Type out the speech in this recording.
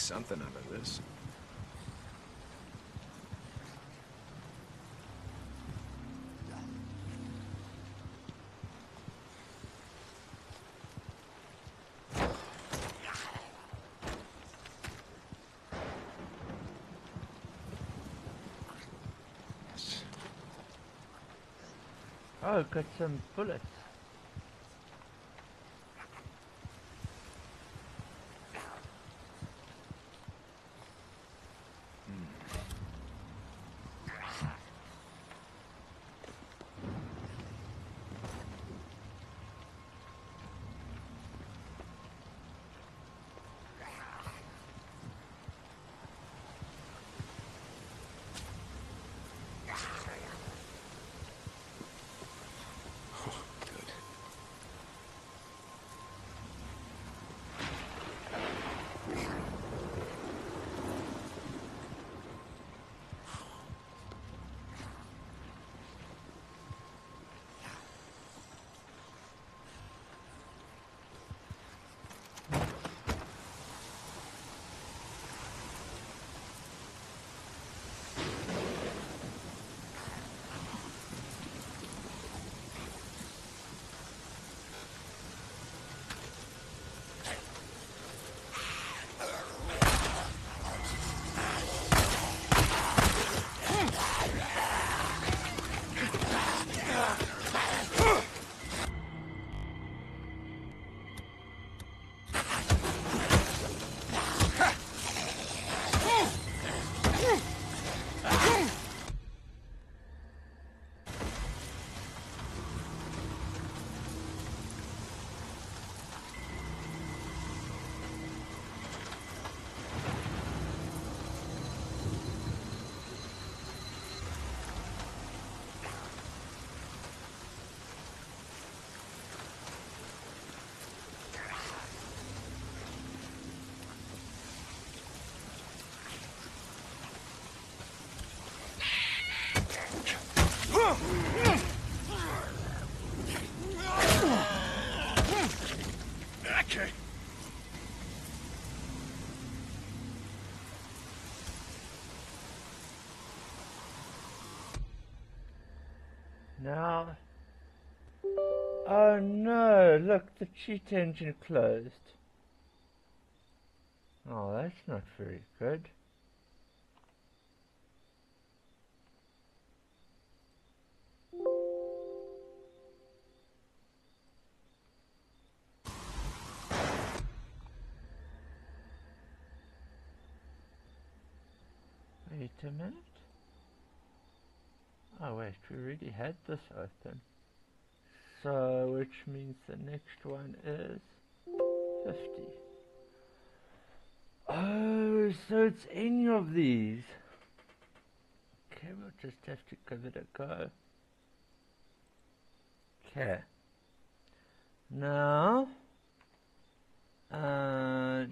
something out of this. Oh, got some bullets. Now. Oh no, look, the cheat engine closed. Oh, that's not very good. Wait a minute. Oh wait, we already had this open. So, which means the next one is 50. Oh, so it's any of these. Okay, we'll just have to give it a go. Okay. Now, uh,